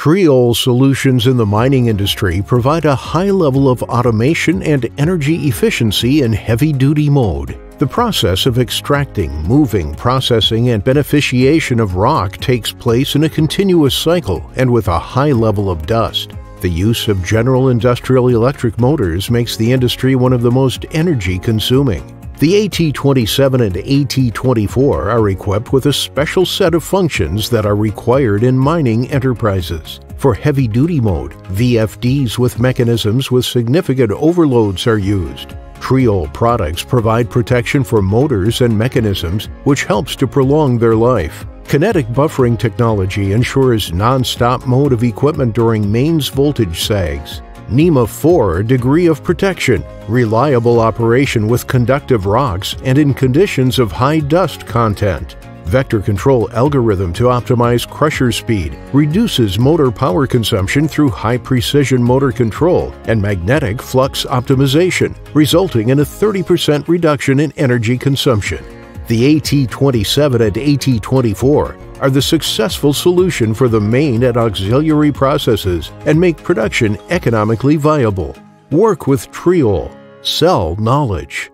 Triol solutions in the mining industry provide a high level of automation and energy efficiency in heavy-duty mode. The process of extracting, moving, processing, and beneficiation of rock takes place in a continuous cycle and with a high level of dust. The use of General Industrial electric motors makes the industry one of the most energy-consuming. The AT27 and AT24 are equipped with a special set of functions that are required in mining enterprises. For heavy-duty mode, VFDs with mechanisms with significant overloads are used. Triol products provide protection for motors and mechanisms, which helps to prolong their life. Kinetic buffering technology ensures non-stop mode of equipment during mains voltage sags. NEMA 4 degree of protection, reliable operation with conductive rocks and in conditions of high dust content. Vector control algorithm to optimize crusher speed, reduces motor power consumption through high precision motor control and magnetic flux optimization, resulting in a 30% reduction in energy consumption. The AT27 and AT24 are the successful solution for the main and auxiliary processes and make production economically viable. Work with Triol. Sell knowledge.